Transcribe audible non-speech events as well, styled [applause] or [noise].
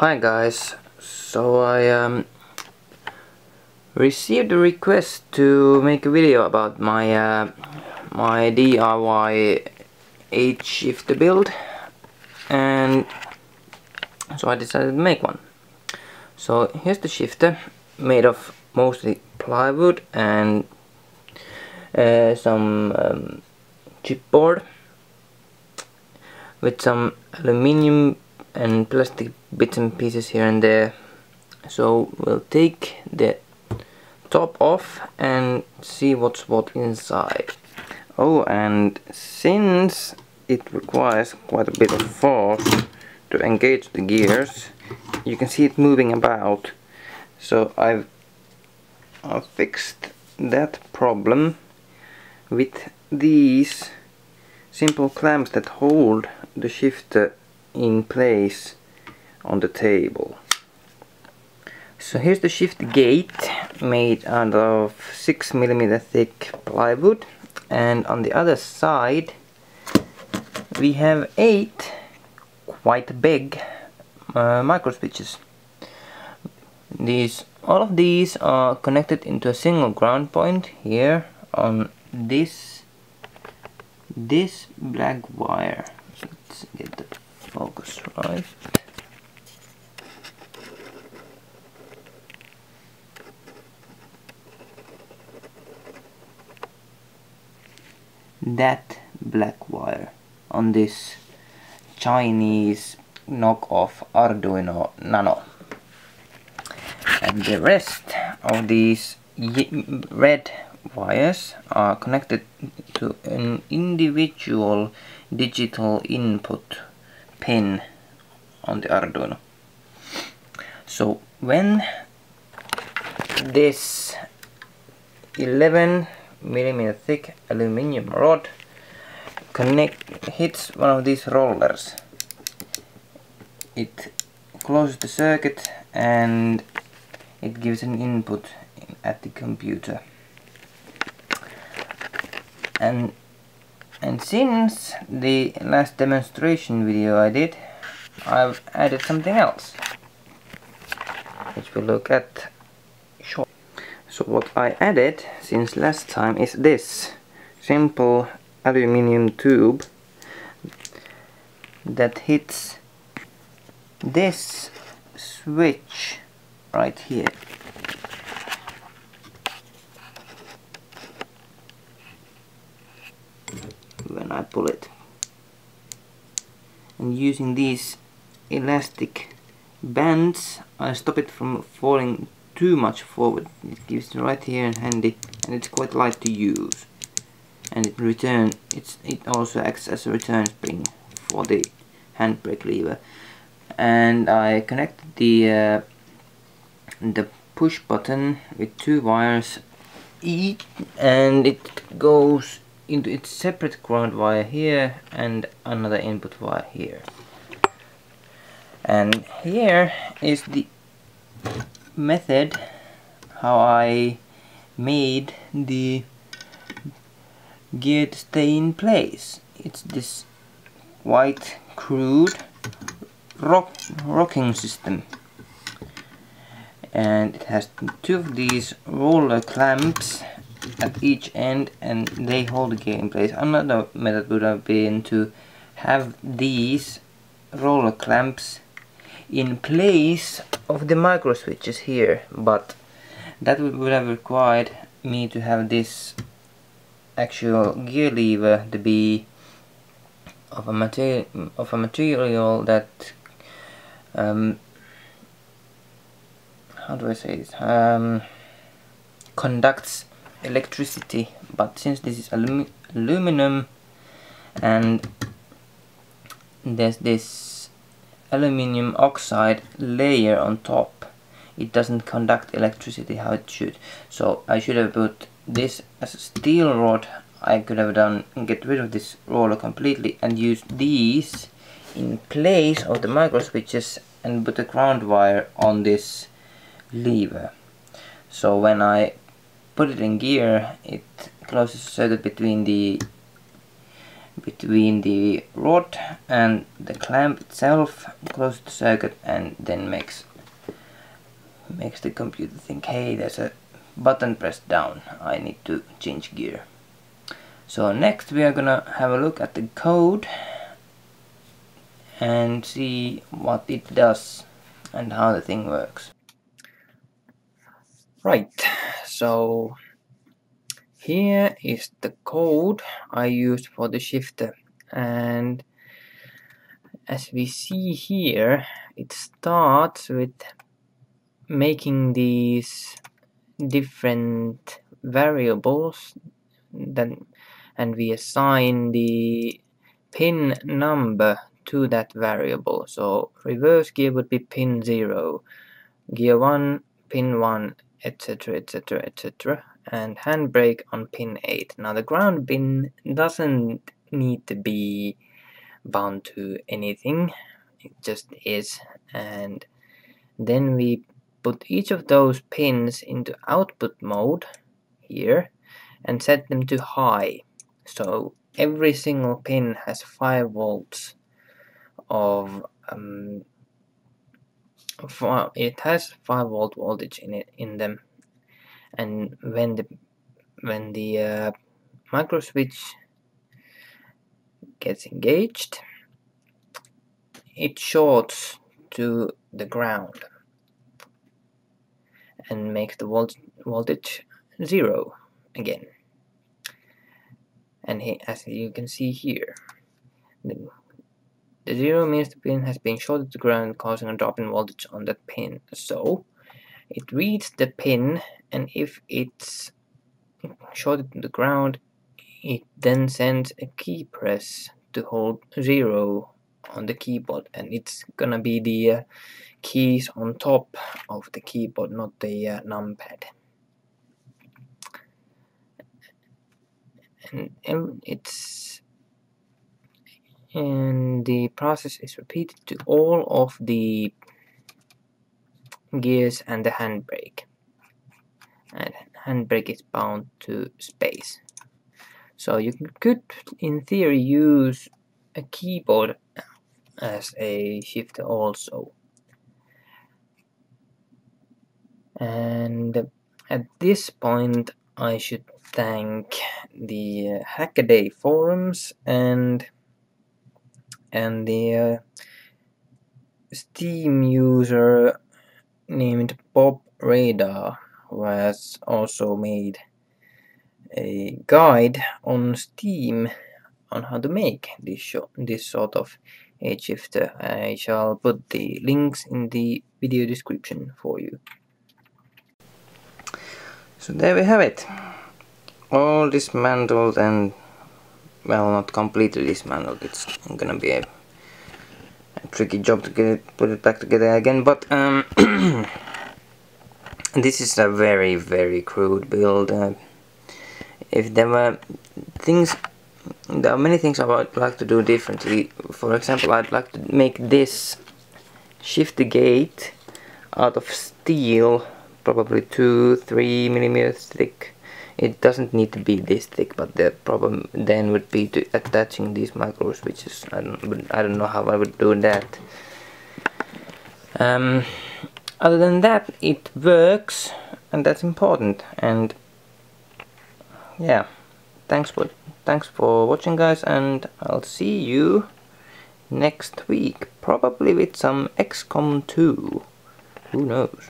Hi guys, so I um, received a request to make a video about my uh, my DIY H shifter build and so I decided to make one. So here's the shifter made of mostly plywood and uh, some um, chipboard with some aluminium and plastic bits and pieces here and there. So we'll take the top off and see what's what inside. Oh and since it requires quite a bit of force to engage the gears you can see it moving about. So I've, I've fixed that problem with these simple clamps that hold the shifter in place on the table. So here's the shift gate made out of 6 millimeter thick plywood and on the other side we have eight quite big uh, micro switches. These, all of these are connected into a single ground point here on this this black wire. Let's get focus right. That black wire on this Chinese knockoff Arduino Nano. And the rest of these red wires are connected to an individual digital input pin on the Arduino. So when this 11 millimeter thick aluminium rod connect hits one of these rollers it closes the circuit and it gives an input at the computer and and since the last demonstration video I did I've added something else which we'll look at short. So what I added since last time is this simple aluminium tube that hits this switch right here pull it and using these elastic bands I stop it from falling too much forward. It gives right here and handy and it's quite light to use. And it return it's it also acts as a return spring for the handbrake lever. And I connected the uh, the push button with two wires each and it goes into its separate ground wire here and another input wire here. And here is the method how I made the gear to stay in place. It's this white crude rock rocking system. And it has two of these roller clamps at each end and they hold the gear in place. Another method would have been to have these roller clamps in place of the micro switches here but that would have required me to have this actual gear lever to be of a material of a material that um, how do I say this um, conducts electricity but since this is alum aluminum and there's this aluminium oxide layer on top it doesn't conduct electricity how it should. So I should have put this as a steel rod. I could have done get rid of this roller completely and use these in place of the micro switches and put a ground wire on this lever. So when I put it in gear it closes the circuit between the between the rod and the clamp itself, closes the circuit and then makes makes the computer think hey there's a button pressed down I need to change gear. So next we are gonna have a look at the code and see what it does and how the thing works. Right so here is the code I used for the shifter. And as we see here it starts with making these different variables then and we assign the pin number to that variable. So reverse gear would be pin 0 gear 1 pin 1 etc etc etc and handbrake on pin 8 now the ground pin doesn't need to be bound to anything it just is and then we put each of those pins into output mode here and set them to high. So every single pin has 5 volts of um, it has 5 volt voltage in it in them. And when the when the uh, micro switch gets engaged it shorts to the ground and makes the volt voltage zero again. And he, as you can see here the, the zero means the pin has been shorted to ground causing a drop in voltage on that pin so it reads the pin and if it's shorted to the ground it then sends a key press to hold zero on the keyboard and it's gonna be the uh, keys on top of the keyboard, not the uh, numpad. And, and it's and the process is repeated to all of the gears and the handbrake. And handbrake is bound to space. So you could, in theory, use a keyboard as a shifter also. and at this point I should thank the Hackaday forums and and the uh, Steam user named Bob Radar has also made a guide on Steam on how to make this this sort of H shifter. I shall put the links in the video description for you. So there we have it. All dismantled and well not completely dismantled. It's gonna be a, a tricky job to get it put it back together again but um, [clears throat] this is a very very crude build. Uh, if there were things there are many things I would like to do differently. For example, I'd like to make this shift the gate out of steel probably 2-3 millimeters thick it doesn't need to be this thick but the problem then would be to attaching these micro switches I don't, I don't know how I would do that. Um, other than that it works and that's important and yeah. Thanks for thanks for watching guys and I'll see you next week probably with some XCOM 2 who knows